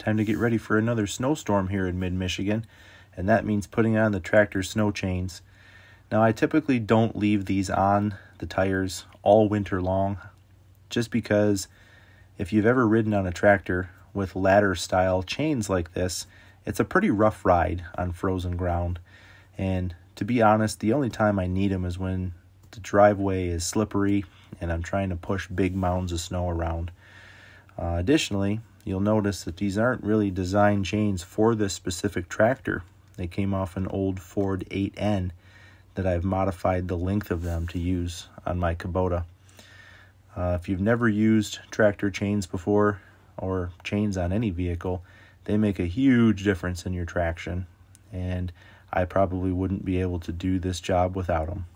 time to get ready for another snowstorm here in mid Michigan, and that means putting on the tractor snow chains. Now, I typically don't leave these on the tires all winter long, just because if you've ever ridden on a tractor with ladder style chains like this, it's a pretty rough ride on frozen ground. And to be honest, the only time I need them is when the driveway is slippery and I'm trying to push big mounds of snow around. Uh, additionally, you'll notice that these aren't really design chains for this specific tractor. They came off an old Ford 8N that I've modified the length of them to use on my Kubota. Uh, if you've never used tractor chains before or chains on any vehicle, they make a huge difference in your traction, and I probably wouldn't be able to do this job without them.